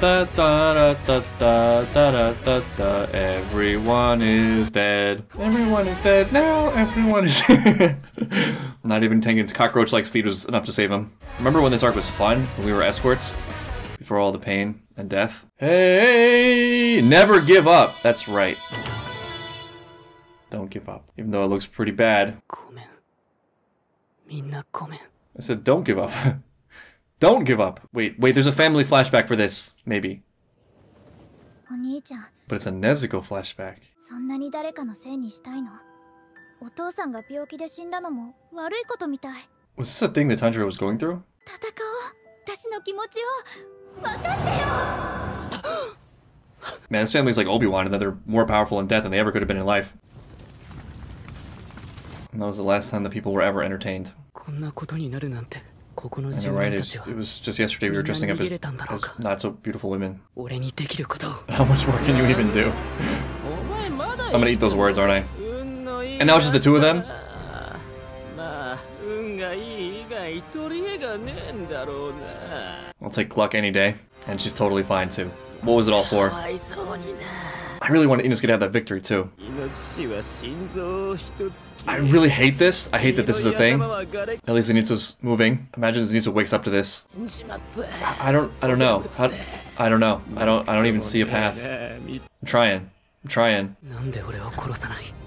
da da da da da da da da Everyone is dead. Everyone is dead now. Everyone is. Not even Tengen's cockroach-like speed was enough to save him. Remember when this arc was fun? When we were escorts, before all the pain and death. Hey! Never give up. That's right. Don't give up, even though it looks pretty bad. I said, don't give up. don't give up. Wait, wait, there's a family flashback for this, maybe. お兄ちゃん But it's a Nezuko flashback. そんなに誰かのせいにしたいのお父さんが病気で死んだのも悪いことみたい Was this a thing that Tanjiro was going through? 戦おう私の気持ちを分かってよ Man, this family's like Obi-Wan and that they're more powerful in death than they ever could have been in life. And that was the last time that people were ever entertained. こんなことになるなんてここの And the right it was just yesterday we were dressing up as, as not so beautiful women. How much more can you even do? I'm gonna eat those words, aren't I? And now it's just the two of them? I'll take luck any day. And she's totally fine too. What was it all for? I really want Inosuke to have that victory too. I really hate this. I hate that this is a thing. At least Zenitsu's moving. Imagine Zenitsu wakes up to this. I, I don't I don't know. I, I don't know. I don't I don't even see a path. I'm trying. I'm trying.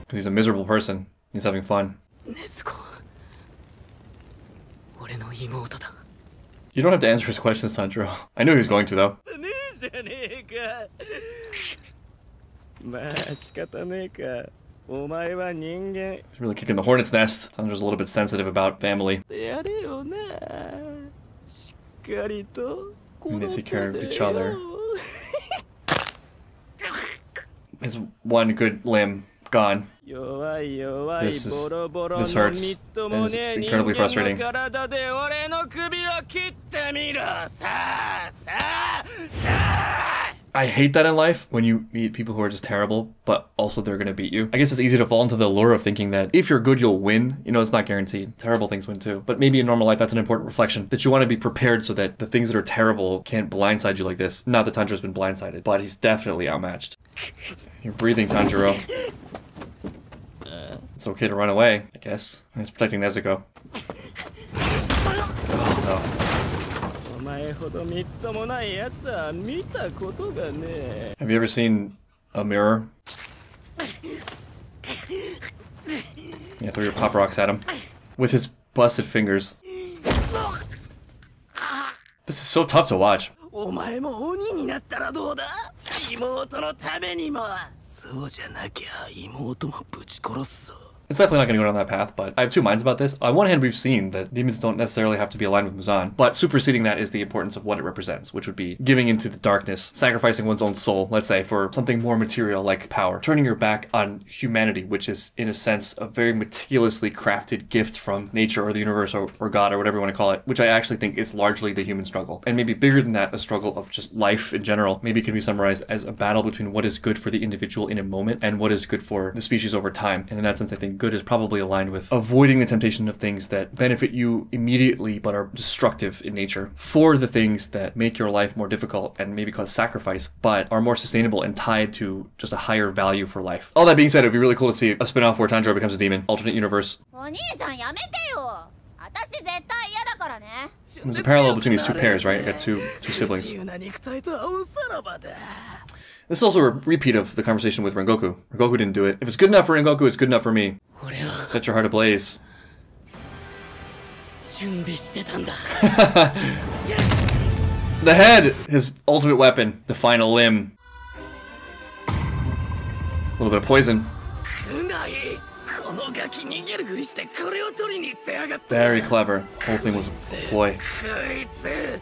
Because he's a miserable person. He's having fun. You don't have to answer his questions, Tanjiro. I knew he was going to though. She's really kicking the hornet's nest. Tanjiro's a little bit sensitive about family. And they take care of each other. His one good limb gone. This is this hurts. It's incredibly frustrating. I hate that in life when you meet people who are just terrible, but also they're gonna beat you. I guess it's easy to fall into the lure of thinking that if you're good, you'll win. You know, it's not guaranteed. Terrible things win too. But maybe in normal life, that's an important reflection that you want to be prepared so that the things that are terrible can't blindside you like this. Not that Tanjiro's been blindsided, but he's definitely outmatched. You're breathing, Tanjiro. It's okay to run away, I guess. He's protecting Nezuko. Oh お 前ほどみっともないやつは見たことがねえ no. Have you ever seen a mirror? Yeah, throw your pop rocks at him. With his busted fingers. This is so tough to watch. お前も鬼になったらどうだ妹のためにもそうじゃなきゃ妹もぶち殺すぞ It's definitely not going to go down that path, but I have two minds about this. On one hand, we've seen that demons don't necessarily have to be aligned with Muzan, but superseding that is the importance of what it represents, which would be giving into the darkness, sacrificing one's own soul, let's say, for something more material like power, turning your back on humanity, which is, in a sense, a very meticulously crafted gift from nature or the universe or, or God or whatever you want to call it, which I actually think is largely the human struggle. And maybe bigger than that, a struggle of just life in general. Maybe can be summarized as a battle between what is good for the individual in a moment and what is good for the species over time. And in that sense, I think good is probably aligned with avoiding the temptation of things that benefit you immediately but are destructive in nature for the things that make your life more difficult and maybe cause sacrifice but are more sustainable and tied to just a higher value for life. All that being said, it would be really cool to see a spin-off where Tanjiro becomes a demon, alternate universe. There's a parallel between these two pairs, right? You got two two siblings. This is also a repeat of the conversation with Rengoku. Rengoku didn't do it. If it's good enough for Rengoku, it's good enough for me. Set your heart ablaze. the head! His ultimate weapon. The final limb. A little bit of poison. Very clever. Whole thing was a boy.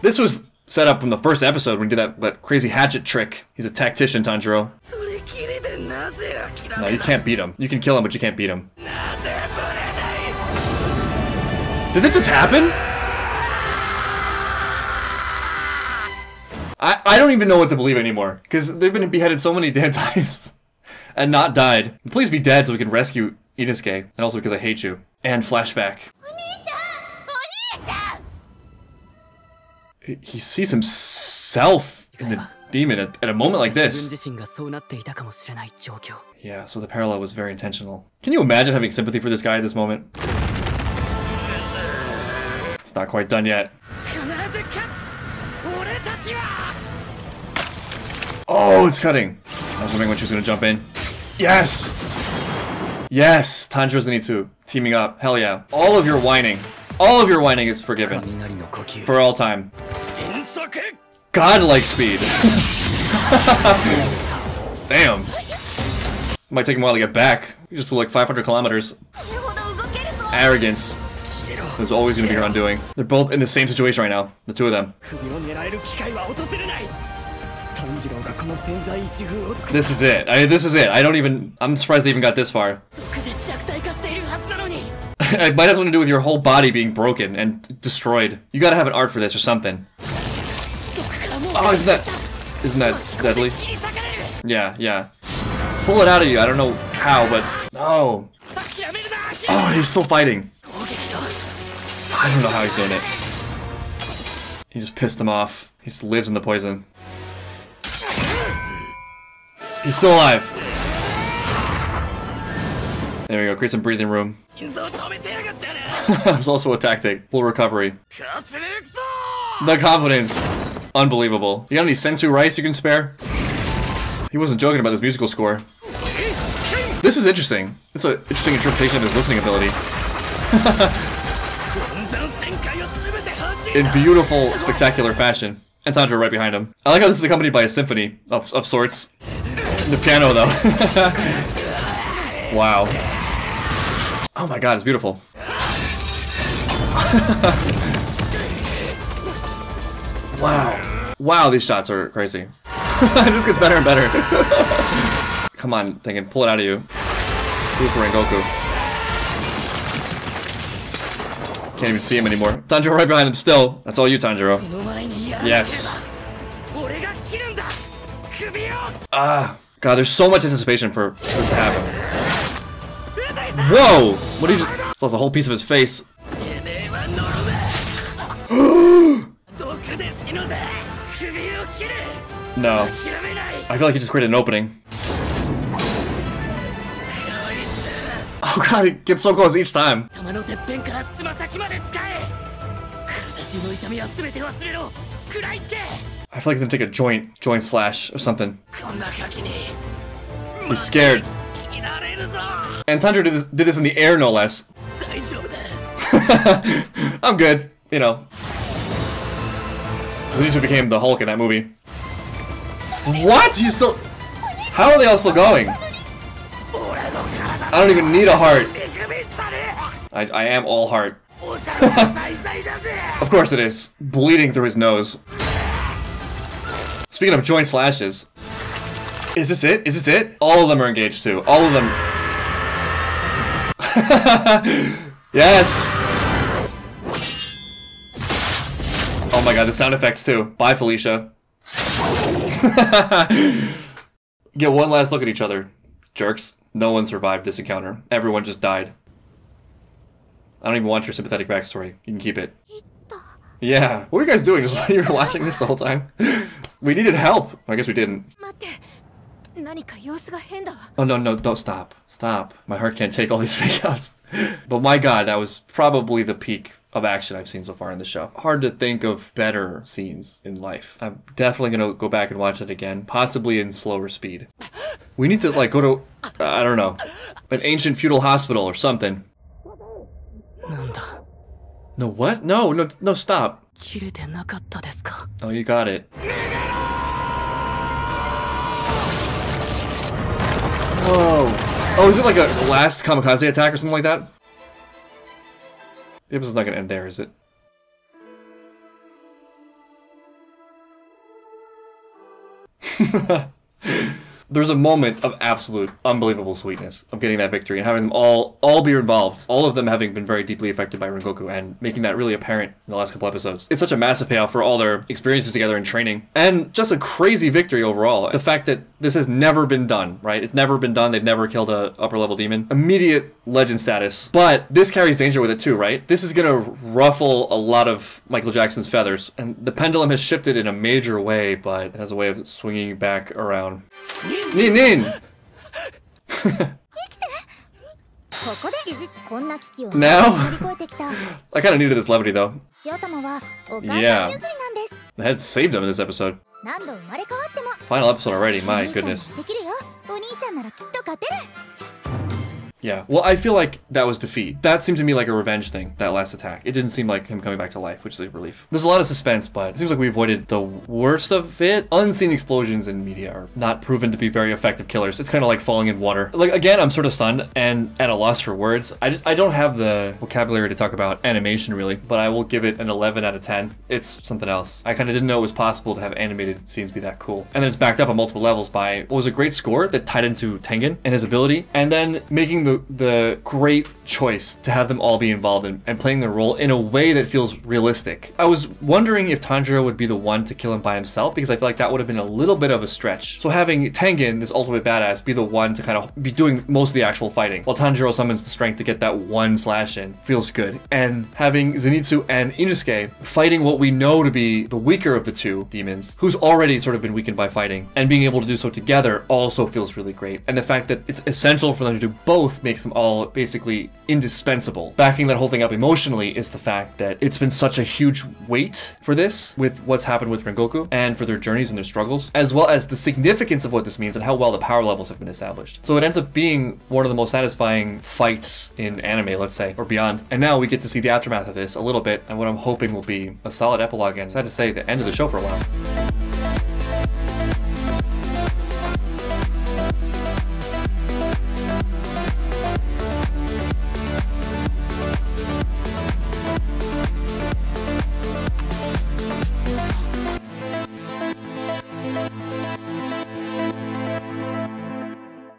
This was set up from the first episode when he did that, that crazy hatchet trick. He's a tactician, Tanjiro. No, you can't beat him. You can kill him, but you can't beat him. Did this just happen? I, I don't even know what to believe anymore, because they've been beheaded so many damn times and not died. Please be dead so we can rescue Inosuke, and also because I hate you. And flashback. he, sees himself in the demon at, at, a moment like this. Yeah, so the parallel was very intentional. Can you imagine having sympathy for this guy at this moment? It's not quite done yet. Oh, it's cutting. I was wondering when she was going to jump in. Yes! Yes! Tanjiro Zenitsu teaming up. Hell yeah. All of your whining all of your whining is forgiven. For all time. Godlike speed. Damn. Might take him a while to get back. You just flew like 500 kilometers. Arrogance. That's always gonna be your undoing. They're both in the same situation right now. The two of them. This is it. I mean, this is it. I don't even... I'm surprised they even got this far it might have something to do with your whole body being broken and destroyed. You gotta have an art for this or something. Oh, isn't that... Isn't that deadly? Yeah, yeah. Pull it out of you. I don't know how, but... No. Oh, he's still fighting. I don't know how he's doing it. He just pissed him off. He just lives in the poison. He's still alive. There we go. Create some breathing room. That was also a tactic. Full recovery. The confidence. Unbelievable. You got any sensu rice you can spare? He wasn't joking about this musical score. This is interesting. It's an interesting interpretation of his listening ability. In beautiful, spectacular fashion. And Tanjiro right behind him. I like how this is accompanied by a symphony of, of sorts. The piano, though. wow. Oh my god, it's beautiful. wow. Wow, these shots are crazy. it just gets better and better. Come on, Tengen, pull it out of you. Ooh, for Rengoku. Can't even see him anymore. Tanjiro right behind him still. That's all you, Tanjiro. Yes. Ah, God, there's so much anticipation for this to happen. Whoa! What did you just lost a whole piece of his face. no. I feel like he just created an opening. Oh god, He gets so close each time. I feel like he's gonna take a joint, joint slash or something. He's scared. And Tanjiro did this, did this in the air, no less. I'm good, you know. Zenitsu became the Hulk in that movie. What? He's still... How are they all still going? I don't even need a heart. I, I am all heart. of course it is. Bleeding through his nose. Speaking of joint slashes, is this it? Is this it? All of them are engaged too. All of them. yes! Oh my god, the sound effects too. Bye, Felicia. Get one last look at each other. Jerks. No one survived this encounter. Everyone just died. I don't even want your sympathetic backstory. You can keep it. Yeah. What are you guys doing? You were watching this the whole time? We needed help. I guess we didn't. Oh no no don't stop stop my heart can't take all these fake outs but my god that was probably the peak of action I've seen so far in the show. Hard to think of better scenes in life. I'm definitely gonna go back and watch it again, possibly in slower speed. We need to like go to uh, I don't know an ancient feudal hospital or something. No what? No no no stop. Oh you got it. Whoa. Oh, is it like a last kamikaze attack or something like that? The episode's not gonna end there, is it? There's a moment of absolute unbelievable sweetness of getting that victory and having them all all be involved, all of them having been very deeply affected by Rengoku and making that really apparent in the last couple episodes. It's such a massive payoff for all their experiences together in training and just a crazy victory overall. The fact that this has never been done, right? It's never been done. They've never killed a upper level demon. Immediate legend status. But this carries danger with it too, right? This is gonna ruffle a lot of Michael Jackson's feathers, and the pendulum has shifted in a major way, but it has a way of swinging back around Nin Nin! ここでこんな危機を Now? 乗り越えてきた I kind of needed this levity though. 塩玉はお母さん譲り Yeah. なんです The head saved him in this episode. 何度生まれ変わっても Final episode already, お my 兄ちゃんも goodness. Yeah. Well, I feel like that was defeat. That seemed to me like a revenge thing, that last attack. It didn't seem like him coming back to life, which is a relief. There's a lot of suspense, but it seems like we avoided the worst of it. Unseen explosions in media are not proven to be very effective killers. It's kind of like falling in water. Like, again, I'm sort of stunned and at a loss for words. I, just, I don't have the vocabulary to talk about animation, really, but I will give it an 11 out of 10. It's something else. I kind of didn't know it was possible to have animated scenes be that cool. And then it's backed up on multiple levels by what was a great score that tied into Tengen and his ability, and then making the, the great choice to have them all be involved in, and playing their role in a way that feels realistic. I was wondering if Tanjiro would be the one to kill him by himself because I feel like that would have been a little bit of a stretch. So having Tengen, this ultimate badass, be the one to kind of be doing most of the actual fighting, while Tanjiro summons the strength to get that one slash in, feels good. And having Zenitsu and Inosuke fighting what we know to be the weaker of the two demons, who's already sort of been weakened by fighting, and being able to do so together also feels really great. And the fact that it's essential for them to do both makes them all basically indispensable. Backing that whole thing up emotionally is the fact that it's been such a huge weight for this with what's happened with Rengoku and for their journeys and their struggles, as well as the significance of what this means and how well the power levels have been established. So it ends up being one of the most satisfying fights in anime, let's say, or beyond. And now we get to see the aftermath of this a little bit, and what I'm hoping will be a solid epilogue and sad to say the end of the show for a while.